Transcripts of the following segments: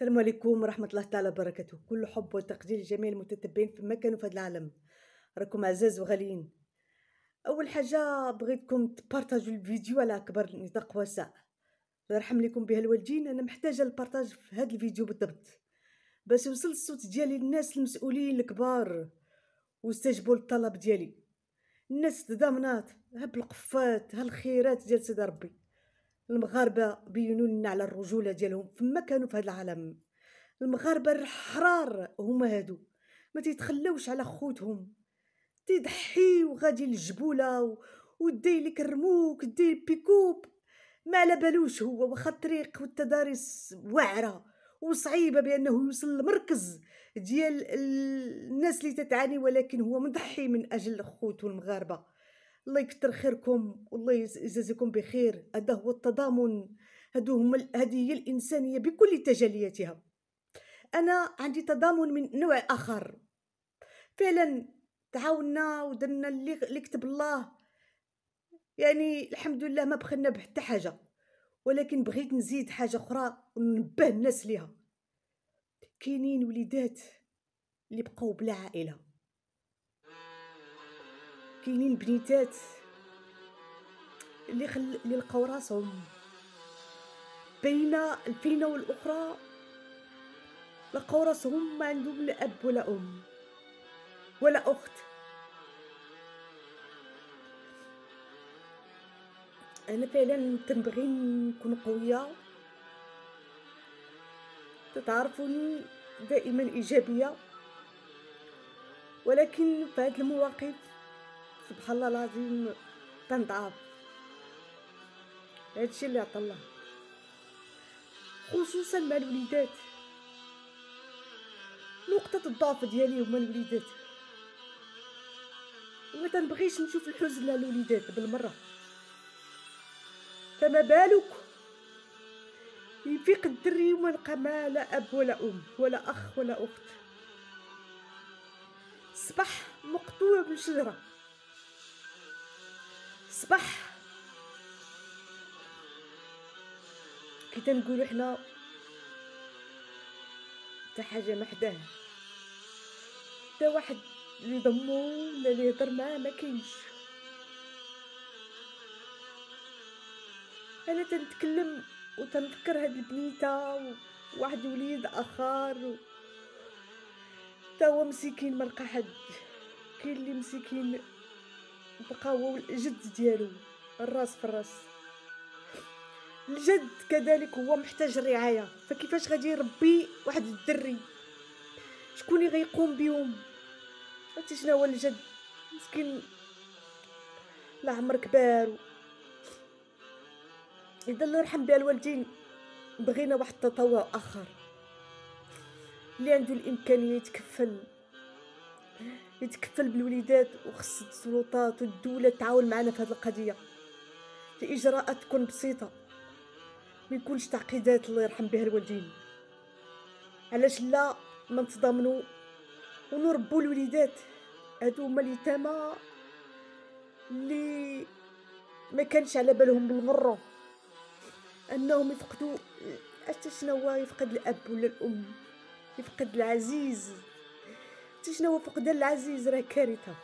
السلام عليكم ورحمة الله تعالى وبركاته. كل حب وتقدير لجميع المتتبعين في مكان في هذا العالم. راكم عزاز وغاليين. أول حاجة بغيتكم تبارتاجوا الفيديو على أكبر نطاق واسع. يرحم لكم بها الوالدين. أنا محتاجة البارتاج في هذا الفيديو بالضبط. باش يوصل الصوت ديالي للناس المسؤولين الكبار واستجبوا للطلب ديالي. الناس تضامنات ها بالقفات ها الخيرات ديال سيدي ربي. المغاربة بينوا لنا على الرجولة ديالهم فما كانوا في هذا العالم. المغاربة الحرار هما هادو ما تيتخلاوش على خوتهم. تيضحيو غادي للجبولة. ودي لك الرموك دي البيكوب ما على بالوش هو واخا الطريق والتدارس واعرة وصعيبة بأنه يوصل للمركز ديال الناس اللي تتعاني ولكن هو مضحي من أجل خوتو المغاربة. الله يكثر خيركم والله يجازيكم بخير. هذا هو التضامن. هادو هما هذه هي الإنسانية بكل تجلياتها أنا عندي تضامن من نوع آخر. فعلا تعاوننا ودرنا اللي كتب الله. يعني الحمد لله ما بخلنا بحتى حاجة. ولكن بغيت نزيد حاجة أخرى وننبه الناس ليها. كاينين وليدات اللي بقاو بلا عائلة. كاينين بنيتات اللي خل... اللي لقاو راسهم. بين الفينة والأخرى لقاو راسهم ما عندهم لا أب ولا أم ولا أخت. أنا فعلا تنبغي نكون قوية. تتعرفوني دائما إيجابية. ولكن في هذه المواقف سبحان الله العظيم تنضعف هادشي اللي عطا الله. خصوصا مع الوليدات. نقطة الضعف ديالي هما الوليدات. وما تنبغيش نشوف الحزن على الوليدات بالمرة. فما بالك؟ يفيق الدري وما لقى ما لا أب ولا أم ولا أخ ولا أخت. صبح مقطوع بالشجره صباح. كي تنقولوا حنا حتى حاجة ما حداه حتى واحد اللي ضمو ولا اللي يهضر معاه ما كاينش. أنا تنتكلم وتنفكر هاد البنيتة وواحد وليد آخر و... تا هو مسكين ما لقى حد. كاين اللي مسكين بقى هو الجد ديالو الراس في الراس. الجد كذلك هو محتاج رعايه فكيفاش غادي يربي واحد الدري؟ شكون اللي غيقوم بهم عرفتي شنو هو الجد؟ مسكين. لا عمر كبار إذا الله يرحم بها الوالدين بغينا واحد التطوع آخر. اللي عنده الإمكانية يتكفل. يتكفل بالوليدات وخص السلطات والدولة تعاون معنا في هذه القضية. الإجراءات تكون بسيطة ما يكونش تعقيدات الله يرحم بها الوالدين. علاش لا؟ ما نتضامنوا ونربوا الوليدات. هادو هما اليتامى اللي ما كانش على بالهم بالمرة. أنهم يفقدوا حتى شنو هو؟ يفقد الأب ولا الأم؟ يفقد العزيز. حتى شنو فقدان العزيز راه كارثة.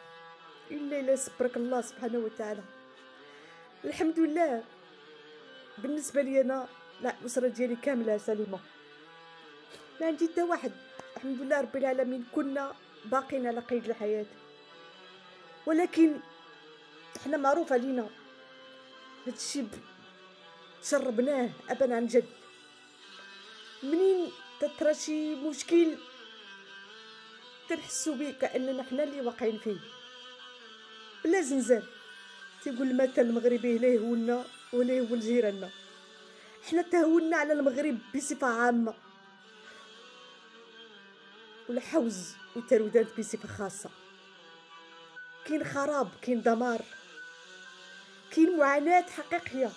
إلا إلا صبرك الله سبحانه وتعالى. الحمد لله. بالنسبة لي أنا لا الأسرة ديالي كاملة سليمة. ما عندي حتى واحد. الحمد لله رب العالمين كنا باقين على قيد الحياة. ولكن إحنا معروف علينا. هادشي تشربناه ابا عن جد. منين تترى شي مشكل؟ تنحسو بيه كأننا حنا اللي واقعين فيه. بلا زنزان. تيقول المثل المغربي لا يهولنا ولا يهول جيراننا حنا تهولنا على المغرب بصفة عامة. والحوز والترودات بصفة خاصة. كاين خراب كاين دمار. كاين معاناة حقيقية.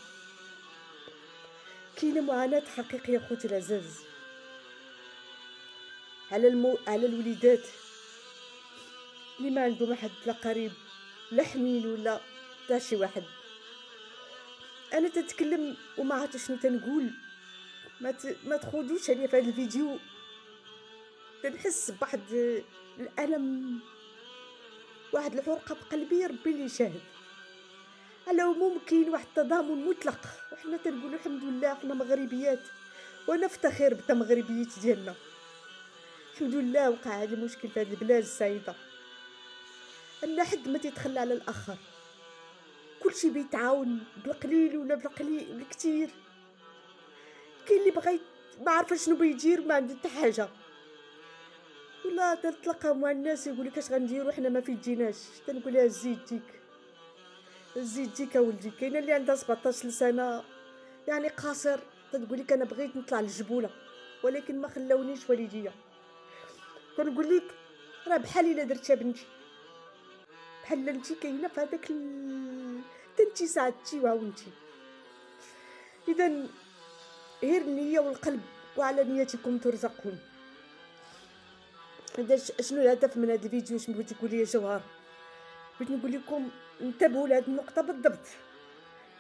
كاين معاناة حقيقية خوتي العزاز. على المو... على الوليدات. اللي ما عندهم حد لا قريب لا حنين ولا حتى شي واحد. أنا تتكلم وما عرفت شنو تنقول. ما ت... ما تخودوش عليا في هذا الفيديو. تنحس بواحد الألم. واحد الحرقة بقلبي ربي اللي شاهد على ممكن واحد التضامن مطلق. وحنا تنقولوا الحمد لله حنا مغربيات. ونفتخر بالمغربيات ديالنا. الحمد لله وقع هذا المشكل في هذه البلاد السعيدة. أن حد ما تيتخلى على الآخر. كلشي بيتعاون بالقليل ولا بالقليل بالكثير. كاين اللي بغى ما عارفة شنو بيدير ما عنده حتى حاجة. ولا تتلقى مع الناس يقول لك اش غنديروا حنا ما في جيناش تنقول لها زيد ديك. زيد ديك اولدي كاينة اللي عندها 17 سنه يعني قاصر. تقول لك أنا بغيت نطلع للجبولة. ولكن ما خلاونيش والديا. كنقول لك راه بحال إلا درتها بنتي. بحال انت كاينة في هذاك. تنتي ساعدتي وعاونتي إذا غير النية والقلب وعلى نيتكم ترزقون. هذا شنو الهدف من هذا الفيديو؟ شنو بغيتي تقولي يا جوهر؟ بغيت نقول لكم انتبهوا لهاد النقطة بالضبط.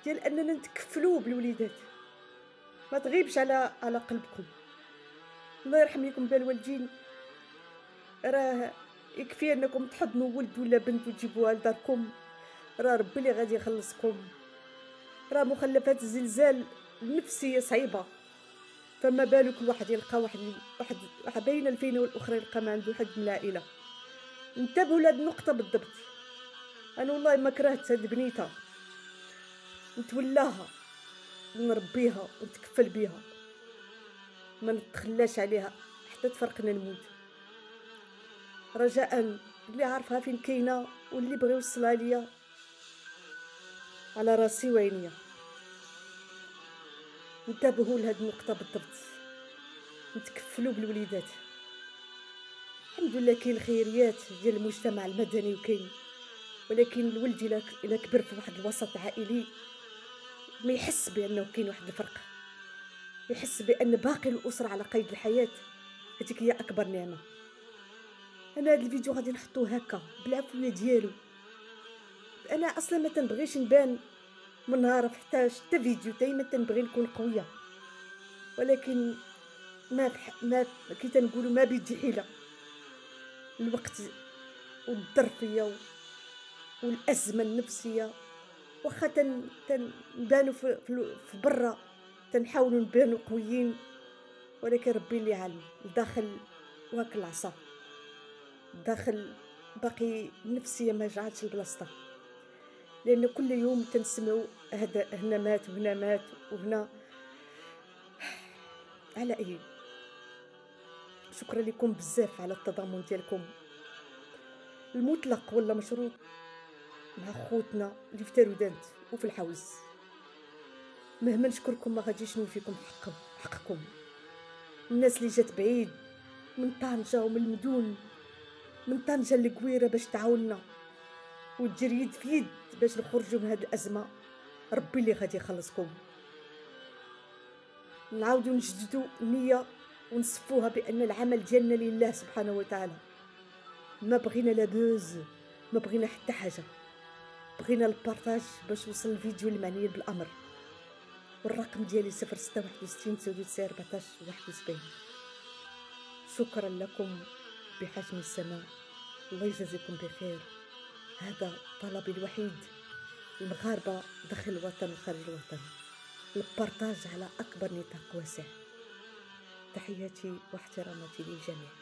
ديال أننا نتكفلوا بالوليدات. ما تغيبش على على قلبكم. الله يرحم لكم بالوالدين راه يكفي انكم تحضنوا ولد ولا بنت وتجيبوها لداركم. راه ربي اللي غادي يخلصكم. راه مخلفات الزلزال النفسيه صعيبة. فما بالك الواحد يلقى واحد واحد بين الفينه والأخرى يلقى ما عنده حد من العائلة. انتبهوا لهاد النقطه بالضبط. أنا والله ما كرهت هاد بنيته نتولاها. نربيها. ونتكفل بيها. ما نتخلاش عليها. حتى تفرقنا الموت رجاء اللي عارفها فين كاينة واللي بغى يوصلها ليا. على راسي وعينيا. انتبهوا لهاد النقطة بالضبط. نتكفلوا بالوليدات. الحمد لله كاين الخيريات ديال المجتمع المدني وكاين. ولكن الولد إلا كبر في واحد الوسط عائلي ما يحس بأنه كاين واحد الفرق. يحس بأن باقي الأسرة على قيد الحياة. هذيك هي أكبر نعمة. أنا هذا الفيديو غادي نحطوه هكا بالعفويه ديالو. أنا أصلا ما تنبغيش نبان من نهار حتى حتى فيديو دائما تنبغي نكون قوية. ولكن ما ما كي تنقولوا ما بيدي حيلة. الوقت والظرفيه والأزمة النفسية. واخا تن تنبانو في, في برا تنحاولوا نبانو قويين. ولكن ربي اللي عالم داخل واك العصا. داخل باقي النفسيه ما رجعتش لبلاصتها لأن كل يوم تنسمعوا هذا هنا مات وهنا مات وهنا. على اي شكرا لكم بزاف على التضامن ديالكم. المطلق ولا مشروط؟ مع خوتنا اللي في تارودانت وفي الحوز. مهما نشكركم ما غاديش نوفيكم حقكم حقكم. الناس اللي جات بعيد من طنجة ومن المدن. من طنجة لقويرة باش تعاوننا وتجري يد في يد باش نخرجوا من هذه الأزمة. ربي اللي غادي يخلصكم. نعاودوا نجددوا النية ونصفوها بأن العمل ديالنا لله سبحانه وتعالى. ما بغينا لا بوز ما بغينا حتى حاجة. بغينا البارطاج باش وصل الفيديو المعنيين بالأمر. والرقم ديالي صفر ستة واحد وستين تسعود وتسعين ربعتاش واحد وسبعين. شكرا لكم بحجم السماء. الله يجازيكم بخير. هذا طلبي الوحيد. المغاربة داخل الوطن وخارج الوطن البارطاج على أكبر نطاق واسع. تحياتي واحتراماتي للجميع.